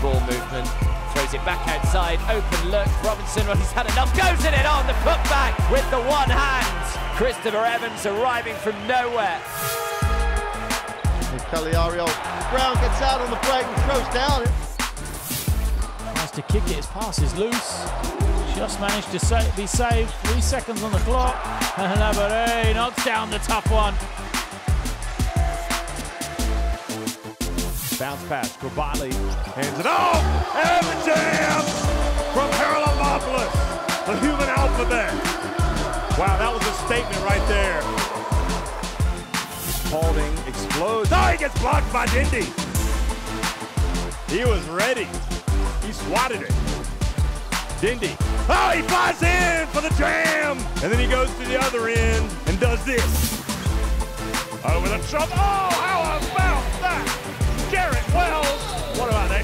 ball movement. Throws it back outside, open look. Robinson, well, he's had enough, goes in it on the putback with the one hand. Christopher Evans arriving from nowhere. Cagliario, Brown gets out on the break and throws down. Tries to kick it, his pass is loose. Just managed to sa be saved. Three seconds on the clock. And Laborde knocks down the tough one. Bounce pass, Grabali hands it off, and the jam from Charalampopoulos, the human alphabet. Wow, that was a statement right there. Paulding explodes. Oh, he gets blocked by Dendy. He was ready. He swatted it. Dendy. Oh, he flies in for the jam. And then he goes to the other end and does this. Over the top. Oh, how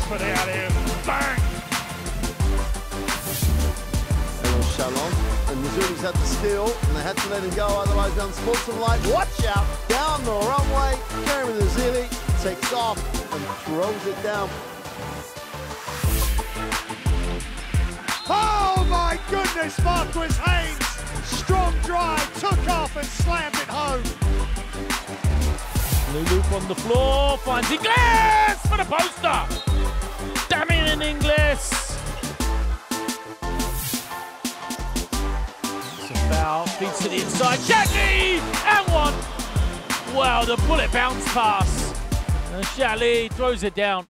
What about next for the out him? Bang. And the Zulis had the steal, and they had to let him go, otherwise the unsportsmanlike. Watch out! Down the runway, Jeremy N'zeulie takes off and throws it down. Oh my goodness, Marquez Haynes! Strong drive, took off and slammed it home. Leloup on the floor, finds Inglis for the poster. Foul, feeds to the inside, Shatley, and one. Wow, the bullet bounce pass. And throws it down.